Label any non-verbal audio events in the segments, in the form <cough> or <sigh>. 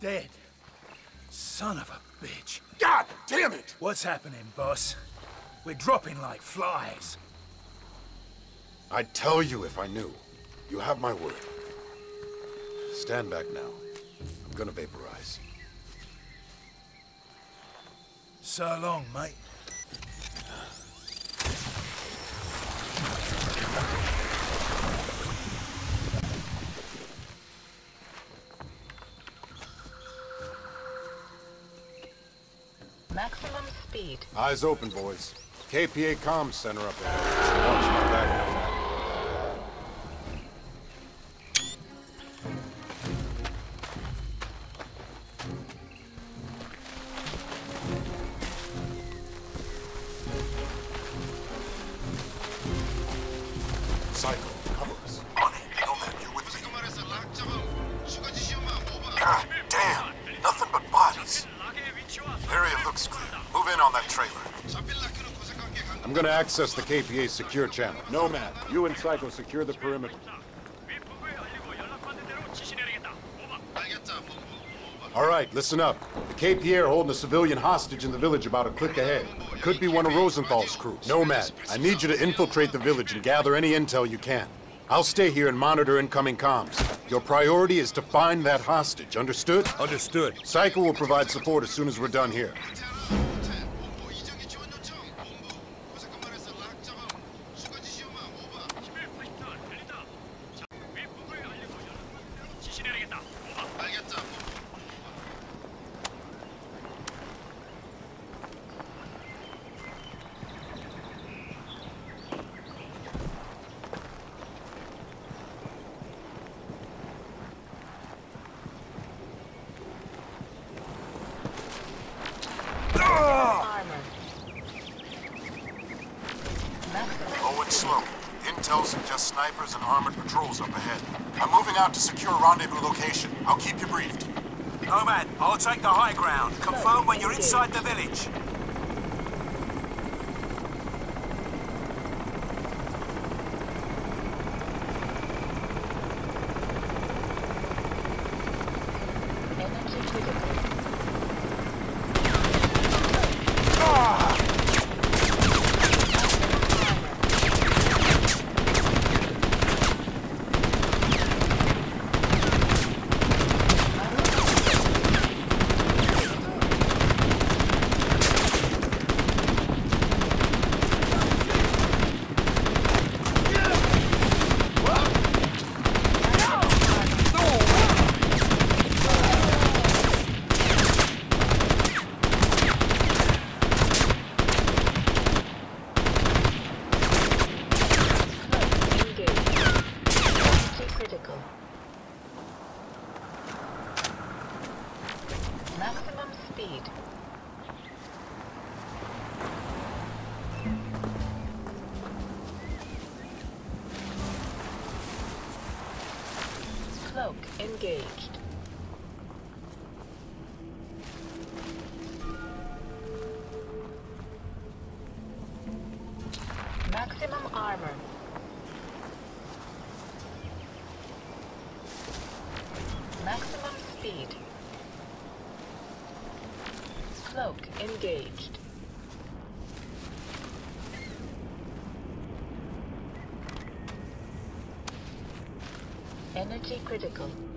dead. Son of a bitch. God damn it! What's happening, boss? We're dropping like flies. I'd tell you if I knew. You have my word. Stand back now. I'm gonna vaporize. So long, mate. Eyes open, boys. KPA Comms Center up there. God damn! Nothing but bodies. Area looks clear. Move in on that trailer. I'm gonna access the KPA secure channel. Nomad, you and Psycho secure the perimeter. All right, listen up. The KPA are holding a civilian hostage in the village about a click ahead. Could be one of Rosenthal's crew. Nomad, I need you to infiltrate the village and gather any intel you can. I'll stay here and monitor incoming comms. Your priority is to find that hostage, understood? Understood. Psycho will provide support as soon as we're done here. Armor. Maximum Low and slow. Intel suggests snipers and armored patrols up ahead. I'm moving out to secure rendezvous location. I'll keep you briefed. Nomad, I'll take the high ground. Confirm when you're inside the village. energy critical. Engage. Energy critical. Maximum speed. Cloak engaged. Maximum armor. Maximum speed. Cloak engaged. Energy critical.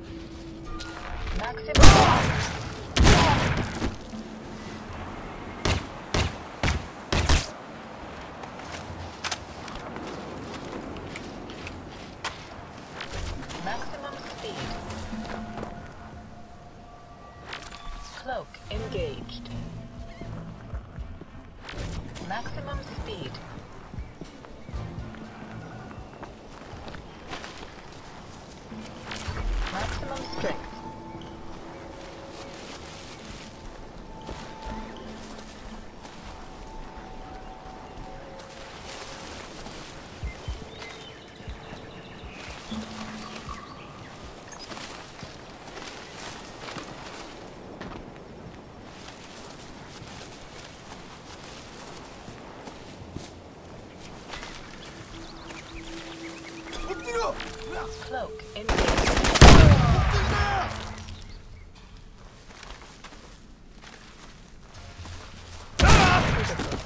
Cloak engaged. Ah!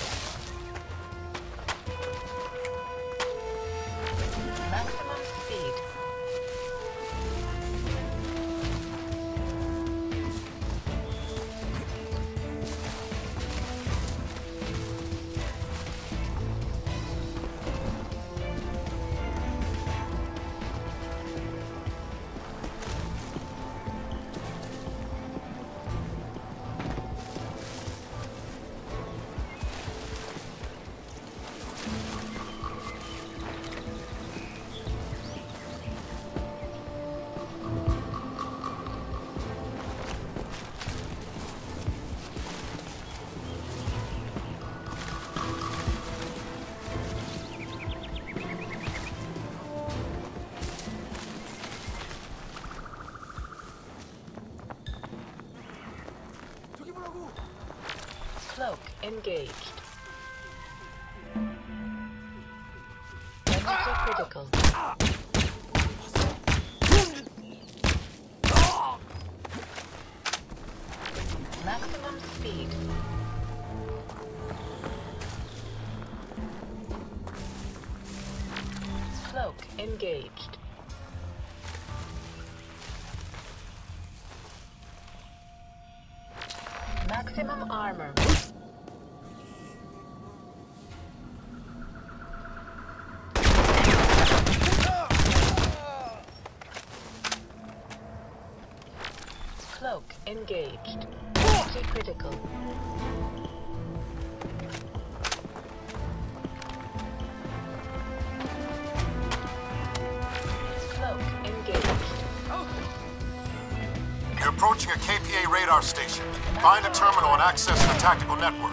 Engaged. Critical. Maximum speed. Cloak engaged. Maximum armor. Engaged. Energy critical. Cloak engaged. You're approaching a KPA radar station. Find a terminal and access the tactical network.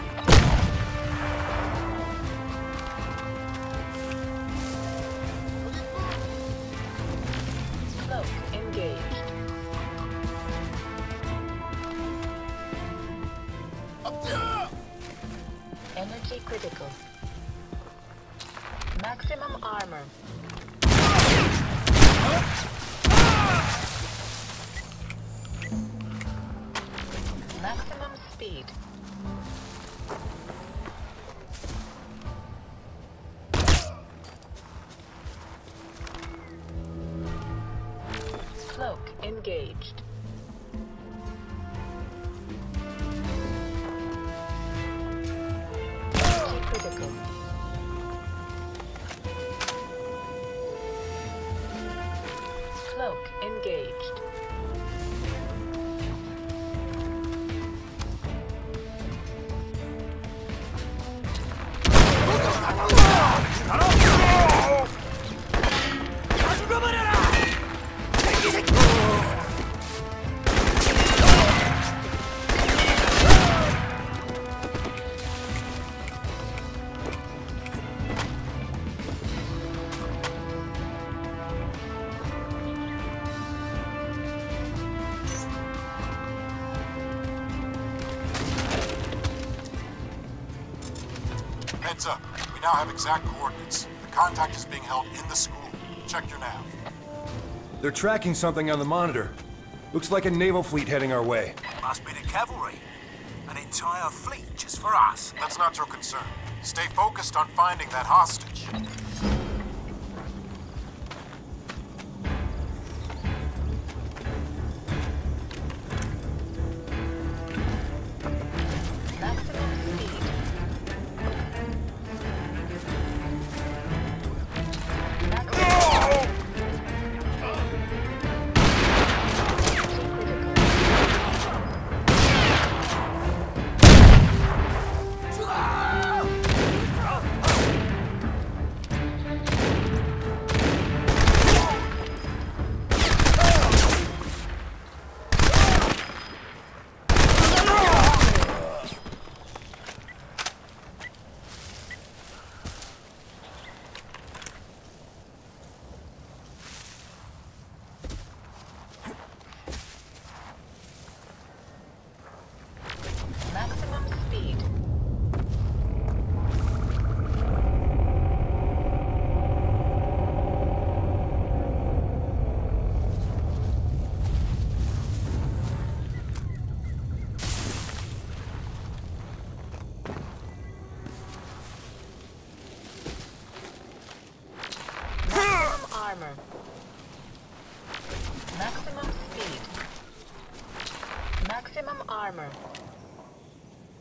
Exact coordinates. The contact is being held in the school. Check your nav. They're tracking something on the monitor. Looks like a naval fleet heading our way. Must be the cavalry. An entire fleet just for us. That's not your concern. Stay focused on finding that hostage.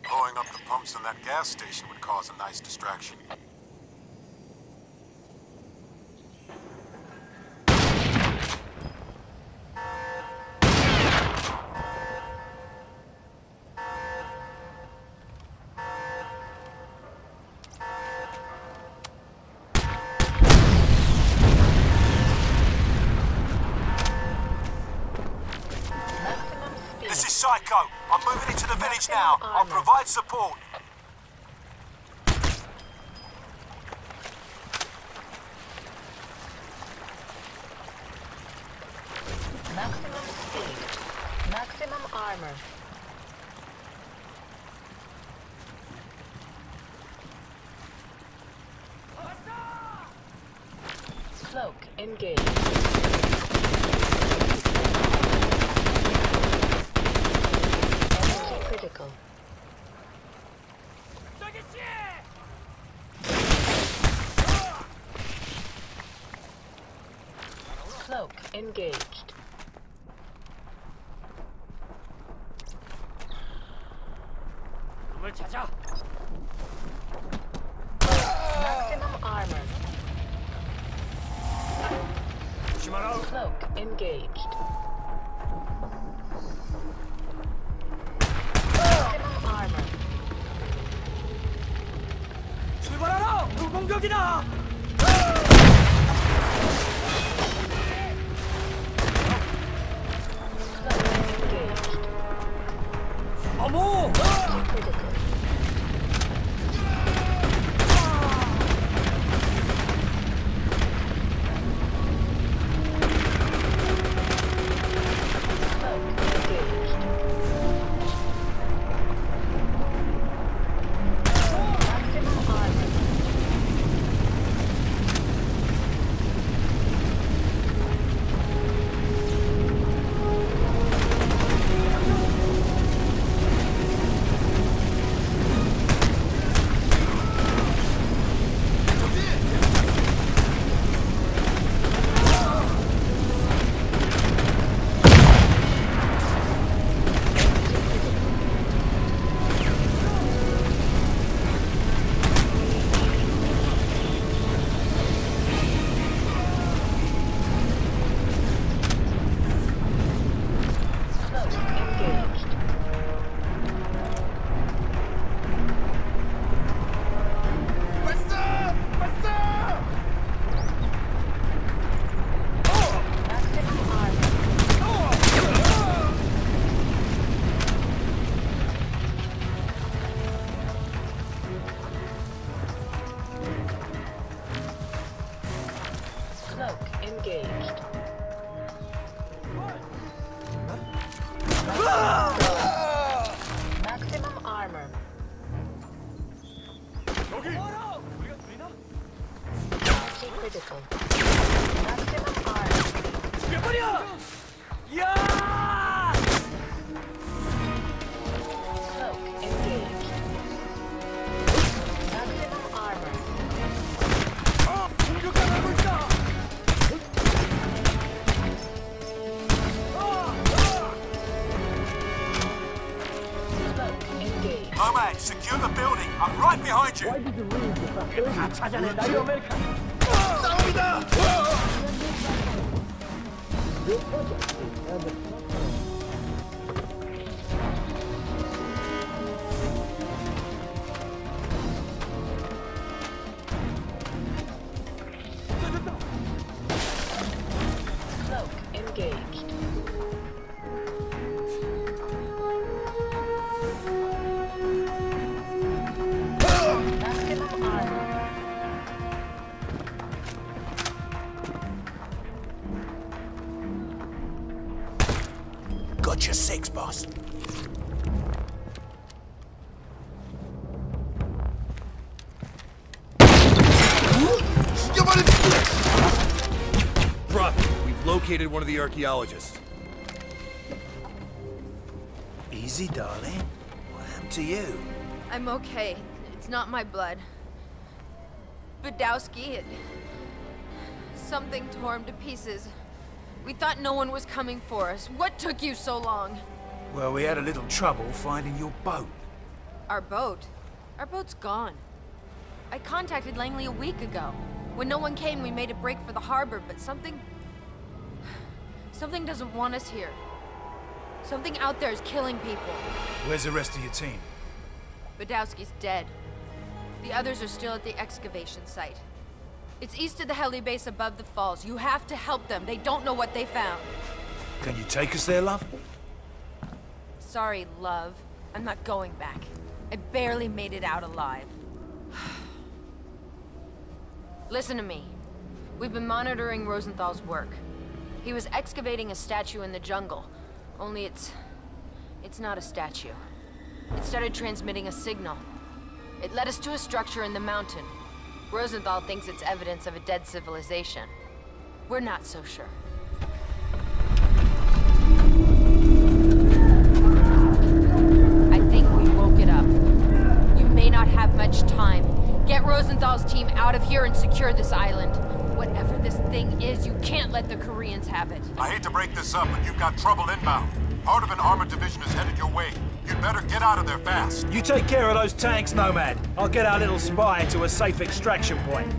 Blowing up the pumps in that gas station would cause a nice distraction. Provide support. Maximum speed. Maximum armor. Cloak engaged. 사전에 of the archaeologists. Easy, darling. What happened to you? I'm okay. It's not my blood. Badowski, it... Something tore him to pieces. We thought no one was coming for us. What took you so long? Well, we had a little trouble finding your boat. Our boat? Our boat's gone. I contacted Langley a week ago. When no one came, we made a break for the harbor, but something... Something doesn't want us here. Something out there is killing people. Where's the rest of your team? Badowski's dead. The others are still at the excavation site. It's east of the heli base above the falls. You have to help them. They don't know what they found. Can you take us there, love? Sorry, love. I'm not going back. I barely made it out alive. <sighs> Listen to me. We've been monitoring Rosenthal's work. He was excavating a statue in the jungle. Only it's... It's not a statue. It started transmitting a signal. It led us to a structure in the mountain. Rosenthal thinks it's evidence of a dead civilization. We're not so sure. I think we woke it up. You may not have much time. Get Rosenthal's team out of here and secure this island. Whatever this thing is, you can't let the Koreans have it. I hate to break this up, but you've got trouble inbound. Part of an armored division is headed your way. You'd better get out of there fast. You take care of those tanks, Nomad. I'll get our little spy to a safe extraction point.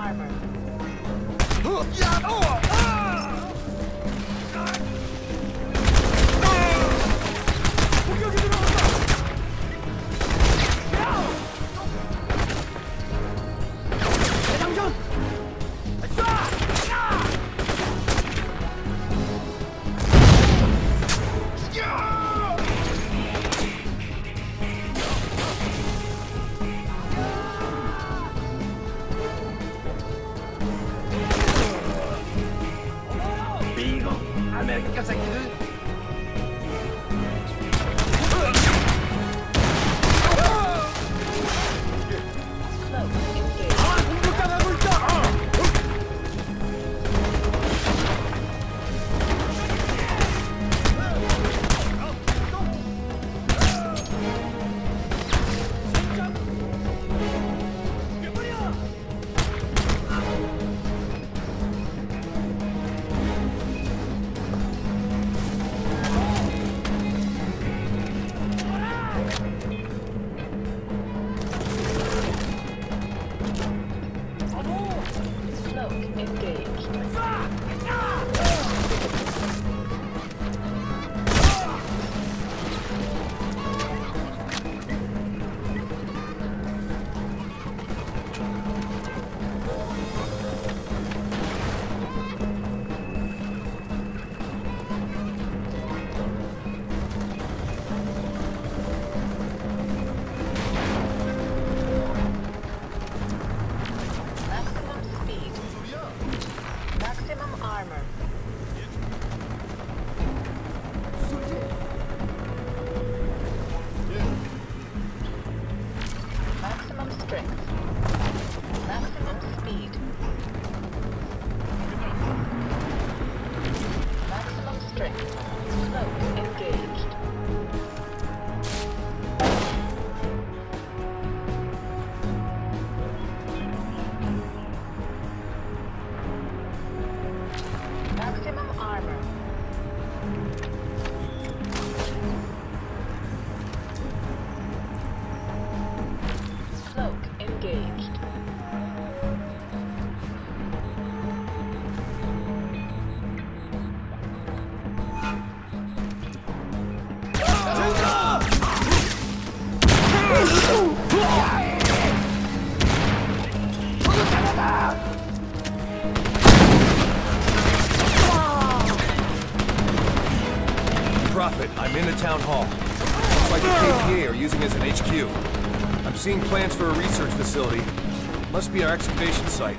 Armor. Town hall. Looks like the KPA are using as an HQ. I'm seeing plans for a research facility. Must be our excavation site.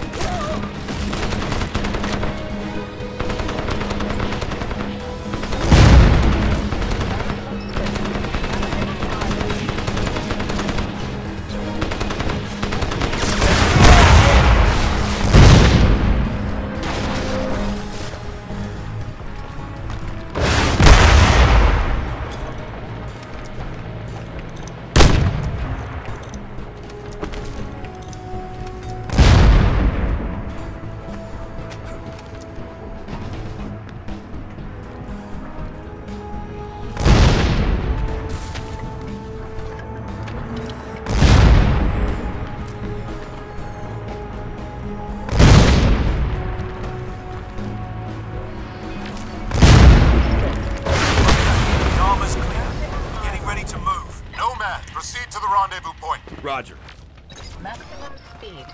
Proceed to the rendezvous point. Roger. Maximum speed.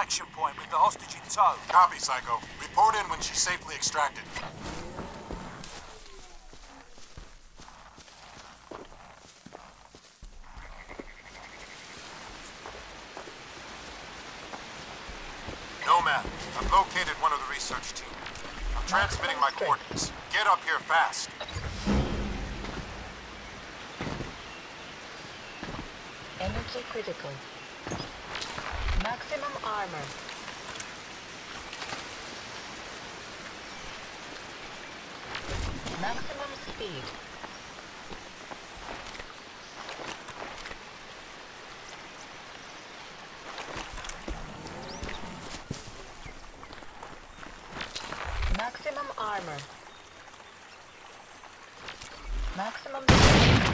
Extraction point with the hostage in tow. Copy, Psycho. Report in when she's safely extracted. Nomad, I've located one of the research team. I'm transmitting my coordinates. Get up here fast. Energy critical. Maximum armor. Maximum speed. Maximum armor. Maximum speed.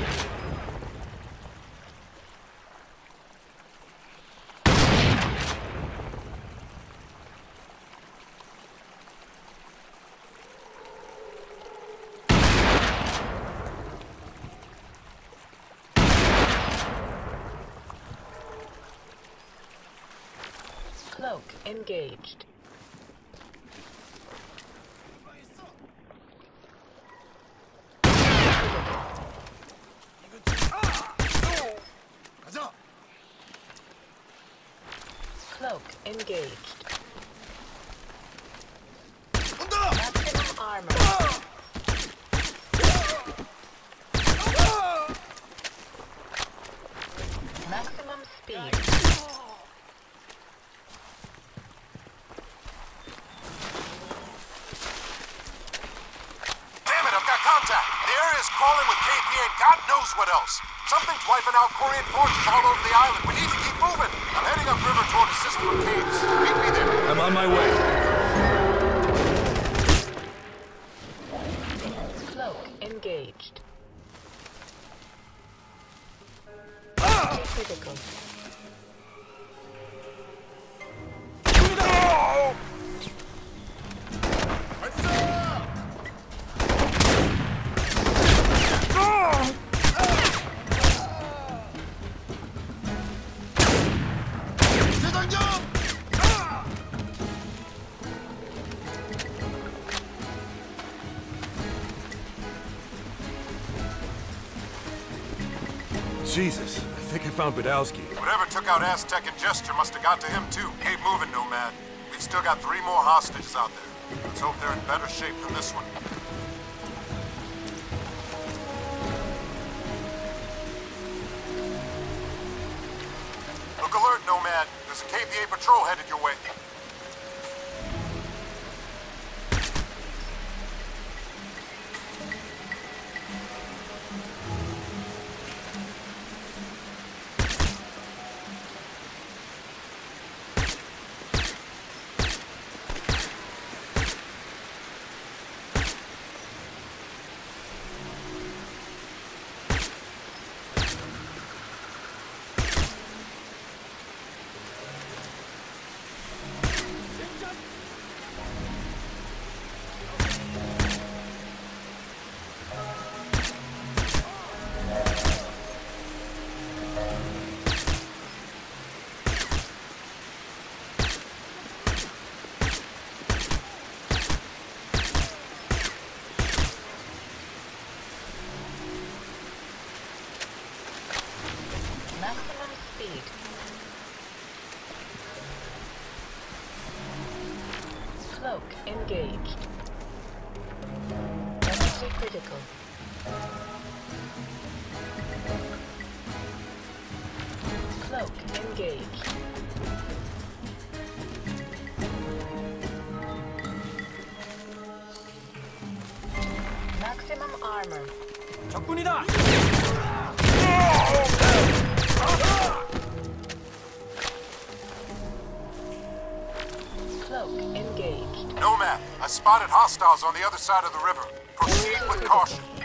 Cloak engaged. Cloak engaged. Jesus, I think I found Badowski. Whatever took out Aztec and Jester must have got to him too. Keep moving, Nomad. We've still got three more hostages out there. Let's hope they're in better shape than this one. Look alert, Nomad. There's a KPA patrol headed your way. 적군이다. Cloak engaged. Nomad, I spotted hostiles on the other side of the river. Proceed with caution.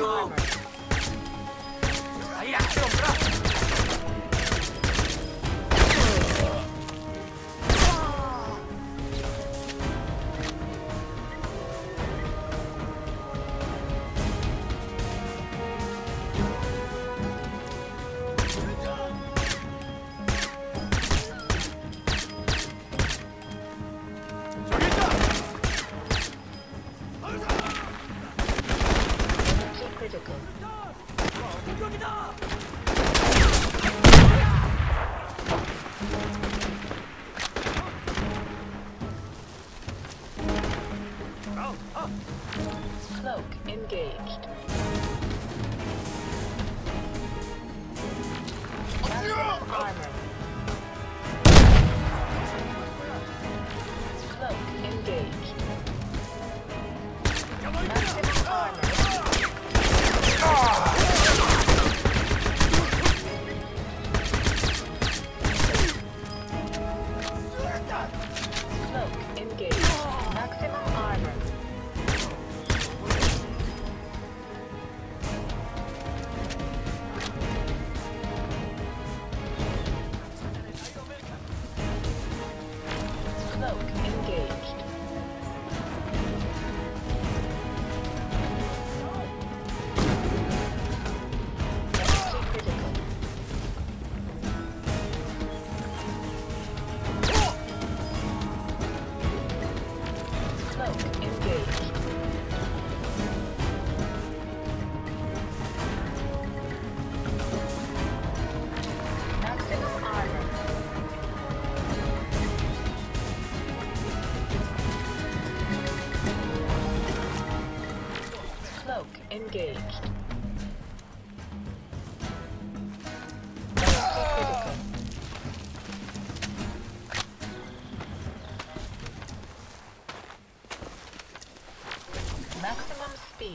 Joe.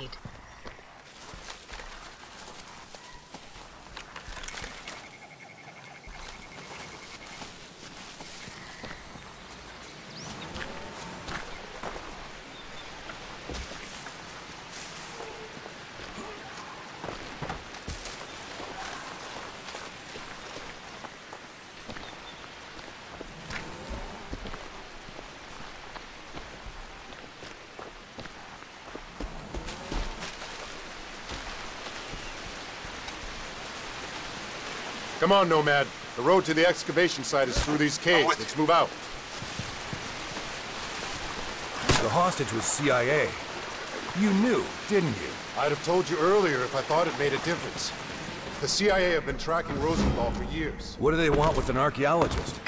need. Come on, Nomad. The road to the excavation site is through these caves. Let's move out. The hostage was CIA. You knew, didn't you? I'd have told you earlier if I thought it made a difference. The CIA have been tracking Rosenthal for years. What do they want with an archaeologist? His team discovered